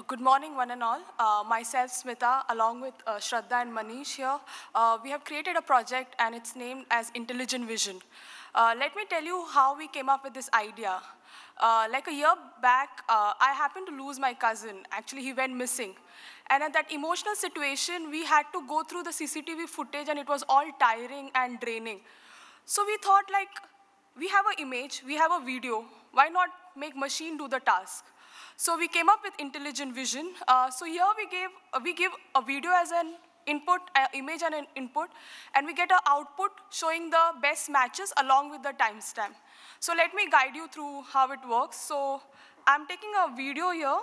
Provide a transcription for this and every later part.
Uh, good morning, one and all. Uh, myself, Smita, along with uh, Shraddha and Manish here, uh, we have created a project and it's named as Intelligent Vision. Uh, let me tell you how we came up with this idea. Like a year back, I happened to lose my cousin. Actually, he went missing. And at that emotional situation, we had to go through the CCTV footage and it was all tiring and draining. So we thought like, we have an image, we have a video, why not make machine do the task? So we came up with intelligent vision. Uh, so here we gave uh, we give a video as an input, uh, image and an input, and we get an output showing the best matches along with the timestamp. So let me guide you through how it works. So I'm taking a video here.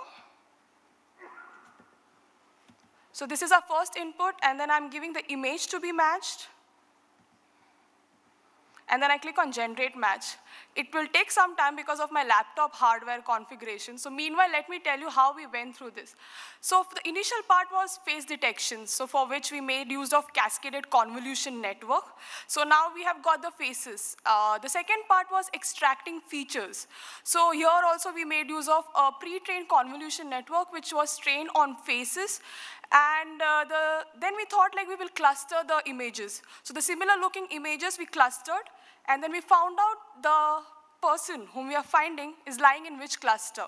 So this is our first input, and then I'm giving the image to be matched and then I click on generate match. It will take some time because of my laptop hardware configuration. So meanwhile, let me tell you how we went through this. So the initial part was face detection, so for which we made use of cascaded convolution network. So now we have got the faces. Uh, the second part was extracting features. So here also we made use of a pre-trained convolution network, which was trained on faces. And uh, the, then we thought like we will cluster the images. So the similar looking images we clustered, and then we found out the person whom we are finding is lying in which cluster.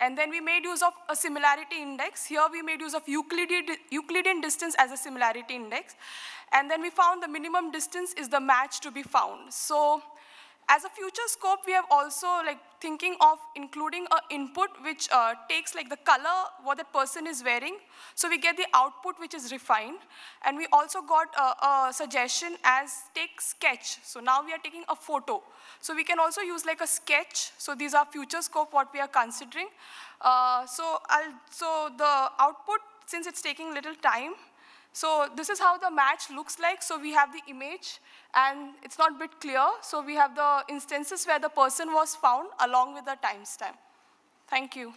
And then we made use of a similarity index. Here we made use of Euclidean, distance as a similarity index. And then we found the minimum distance is the match to be found. So as a future scope, we have also like thinking of including an input which uh, takes like the color what the person is wearing. So we get the output which is refined. And we also got a, a suggestion as take sketch. So now we are taking a photo. So we can also use like a sketch. So these are future scope what we are considering. Uh, so, I'll, so the output, since it's taking little time, so this is how the match looks like. So we have the image, and it's not bit clear. So we have the instances where the person was found along with the timestamp. Thank you.